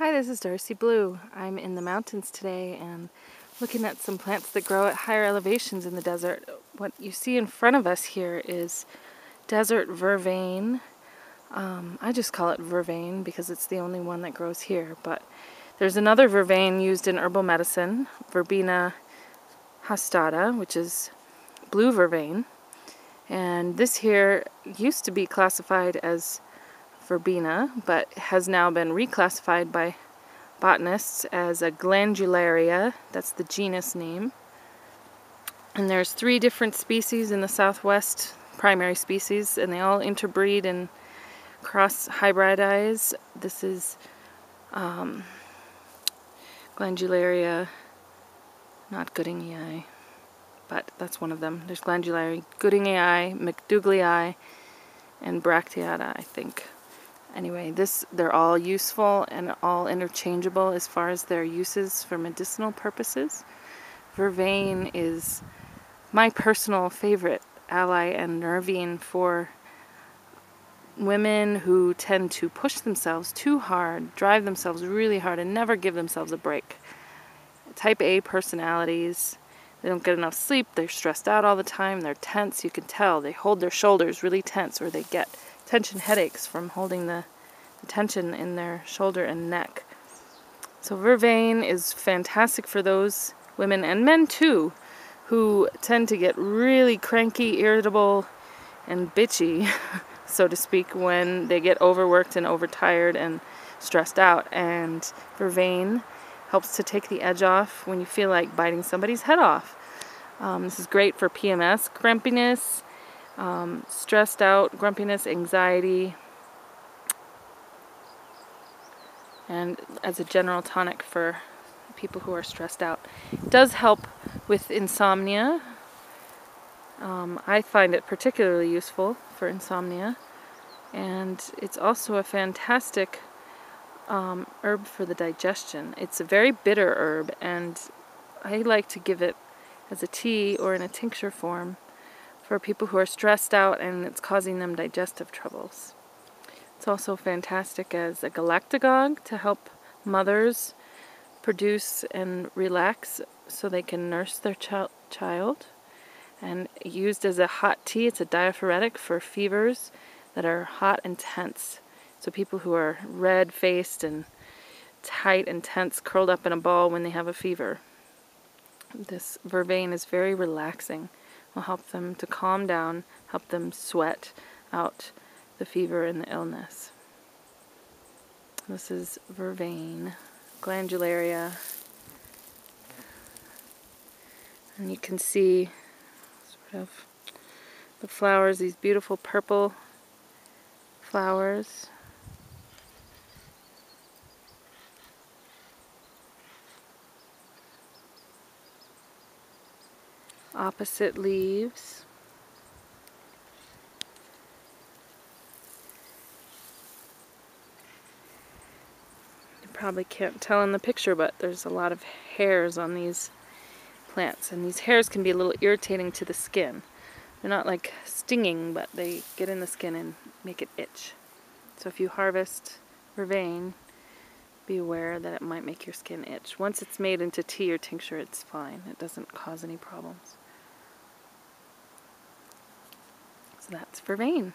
Hi, this is Darcey Blue. I'm in the mountains today and looking at some plants that grow at higher elevations in the desert. What you see in front of us here is desert vervain. Um, I just call it vervain because it's the only one that grows here, but there's another vervain used in herbal medicine, Verbena hastata, which is blue vervain. And this here used to be classified as verbena, but has now been reclassified by botanists as a glandularia. That's the genus name. And there's three different species in the southwest, primary species, and they all interbreed and cross hybridize. This is um, glandularia, not gooddingii, but that's one of them. There's glandularia, gooddingii, macdougalii, and bracteata, I think anyway, this they're all useful and all interchangeable as far as their uses for medicinal purposes. Vervain is my personal favorite ally and nervine for women who tend to push themselves too hard, drive themselves really hard, and never give themselves a break. Type A personalities, they don't get enough sleep, they're stressed out all the time, they're tense, you can tell. They hold their shoulders really tense or they get tension headaches from holding the tension in their shoulder and neck. So vervain is fantastic for those women and men too who tend to get really cranky, irritable, and bitchy, so to speak, when they get overworked and overtired and stressed out. And vervain helps to take the edge off when you feel like biting somebody's head off. Um, this is great for PMS, grumpiness, um, stressed out, grumpiness, anxiety, and as a general tonic for people who are stressed out. It does help with insomnia. Um, I find it particularly useful for insomnia, and it's also a fantastic um, herb for the digestion. It's a very bitter herb, and I like to give it as a tea or in a tincture form for people who are stressed out and it's causing them digestive troubles. It's also fantastic as a galactagogue to help mothers produce and relax so they can nurse their ch child. And used as a hot tea, it's a diaphoretic for fevers that are hot and tense. So people who are red-faced and tight and tense, curled up in a ball when they have a fever. This vervain is very relaxing will help them to calm down, help them sweat out the fever and the illness. This is vervain, glandularia. And you can see sort of the flowers, these beautiful purple flowers. Opposite leaves. You probably can't tell in the picture, but there's a lot of hairs on these plants, and these hairs can be a little irritating to the skin. They're not like stinging, but they get in the skin and make it itch. So if you harvest vervain, be aware that it might make your skin itch. Once it's made into tea or tincture, it's fine. It doesn't cause any problems. So that's for vervain.